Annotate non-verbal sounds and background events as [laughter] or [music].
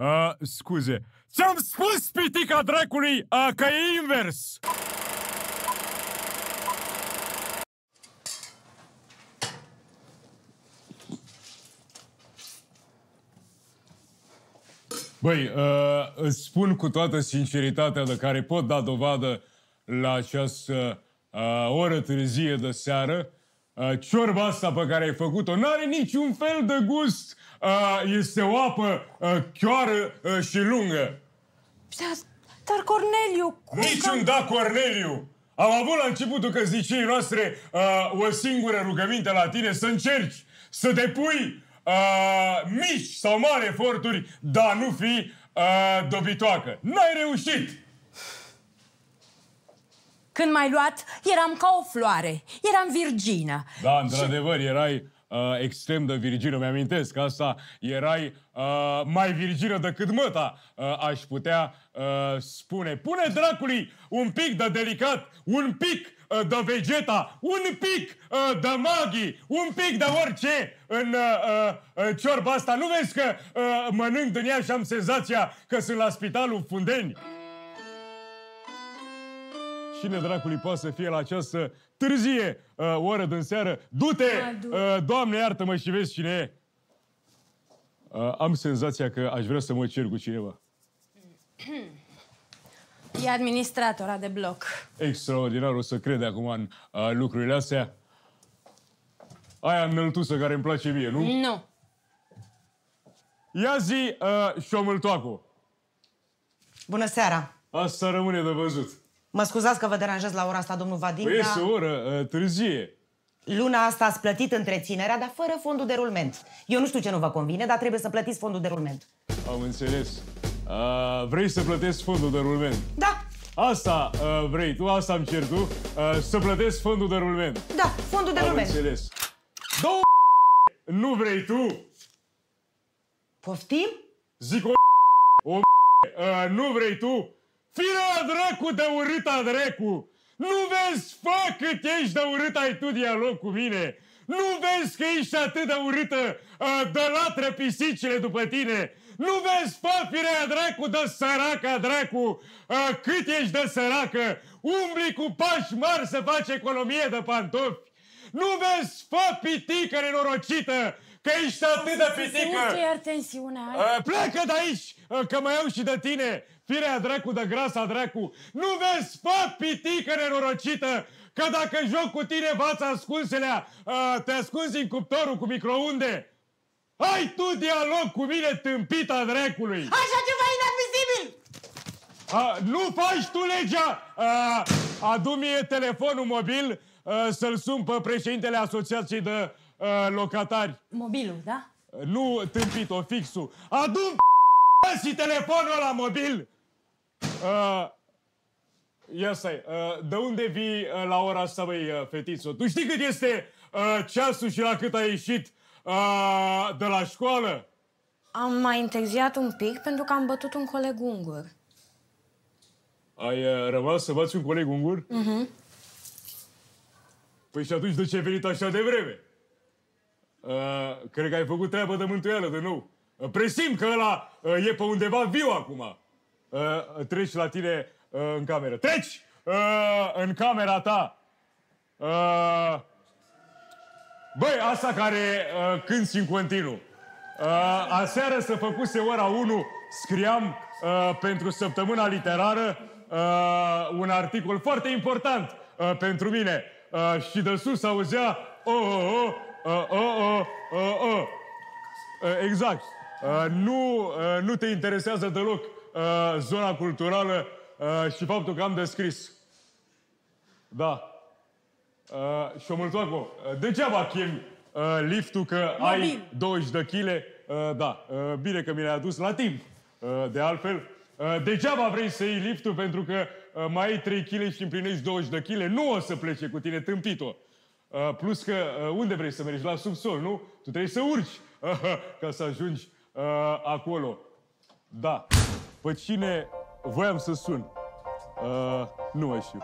Uh, scuze. Ți-am spus, pitica dracului, uh, că e invers! Băi, uh, îți spun cu toată sinceritatea de care pot da dovadă la această uh, oră târzie de seară, uh, ciorba asta pe care ai făcut-o n-are niciun fel de gust. Uh, este o apă uh, chioară uh, și lungă. Da, dar Corneliu, cum Niciun că... da, Corneliu! Am avut la începutul căsniciei noastre uh, o singură rugăminte la tine, să încerci să depui uh, mici sau mari eforturi, dar nu fi uh, dobitoacă. N-ai reușit! Când m-ai luat, eram ca o floare. Eram virgină. Da, într-adevăr, erai uh, extrem de virgină, mi-amintesc asta, erai uh, mai virgină decât măta, uh, aș putea uh, spune. Pune dracului un pic de delicat, un pic uh, de vegeta, un pic uh, de maghi, un pic de orice în uh, uh, ciorba asta. Nu vezi că uh, mănânc din ea și am senzația că sunt la spitalul Fundeni? Cine dracului poate să fie la această târzie uh, oră din seară? Du-te! Adu. Uh, Doamne, iartă-mă și vezi cine e. Uh, am senzația că aș vrea să mă cer cu cineva. E administratora de bloc. Extraordinar, o să crede acum în uh, lucrurile astea. Aia înăltusă care îmi place mie, nu? Nu. Ia zi, uh, șomâltoacu. Bună seara! Asta rămâne de văzut. Mă scuzați că vă deranjez la ora asta, domnul Vadim, Păi este dar o oră uh, târzie. luna asta ați plătit întreținerea, dar fără fondul de rulment. Eu nu știu ce nu vă convine, dar trebuie să plătiți fondul de rulment. Am înțeles. Uh, vrei să plătesc fondul de rulment? Da, Asta uh, vrei tu, asta am cer tu, uh, să plătesc fondul de rulment. da, fondul de Am rulment. înțeles. Două nu vrei tu? Poftim? Zic o o uh, nu vrei tu? Firea dracu de urâta dracu! Nu vezi, fă cât ești de urât ai tu dialog cu mine! Nu vezi că ești atât de urâtă uh, de latră pisicile după tine? Nu vezi, fă, firea dracu de săraca dracu, uh, cât ești de săracă? Umbli cu pași mari să faci economie de pantofi? Nu vezi, fă, pitică nenorocită, că ești atât de Se pitică! urcă iar tensiunea. Hai. Uh, pleacă de aici, uh, că mai iau și de tine, firea dracu de grasa dracu. Nu vezi, fă pitică nenorocită, că dacă joc cu tine fața ascunselea, uh, te ascunzi în cuptorul cu microunde. Ai tu dialog cu mine, tâmpita dracului! Așa ceva inadmisibil! Uh, nu faci tu legea! Uh, adu mie telefonul mobil uh, să-l sun pe președintele Asociației de uh, Locatari. Mobilul, da? Nu tâmpit-o, fixul. Adu-mi și telefonul la mobil! Uh, ia stai, uh, de unde vii uh, la ora asta, băi, uh, fetițo? Tu știi cât este uh, ceasul și la cât ai ieșit uh, de la școală? Am mai întârziat un pic pentru că am bătut un coleg ungur. Ai uh, rămas să bați un coleg ungur? Mhm. Păi și atunci de ce ai venit așa de vreme? Uh, cred că ai făcut treabă de mântuială de nou. Uh, presim că ăla uh, e pe undeva viu acum. Uh, treci la tine uh, în cameră. Treci uh, în camera ta. Uh, băi, asta care uh, cânti în continuu. Uh, aseară să făcuse ora 1, scriam uh, pentru săptămâna literară uh, un articol foarte important uh, pentru mine. Uh, și de sus auzea oh, oh, oh, oh, oh, oh, oh, oh. Uh, exact. Uh, nu, uh, nu te interesează deloc uh, zona culturală uh, și faptul că am descris. Da. Uh, Șomâltoaco, uh, degeaba chem uh, liftul că ai Mobil. 20 de kg. Uh, da, uh, bine că mi l-ai adus la timp. Uh, de altfel, uh, degeaba vrei să iei liftul pentru că uh, mai ai 3 kg și împlinești 20 de kg. Nu o să plece cu tine tâmpit-o. Uh, plus că uh, unde vrei să mergi? La subsol, nu? Tu trebuie să urci uh, [laughs] ca să ajungi uh, acolo. Da. Pe cine voiam să sun? Uh, nu mai știu.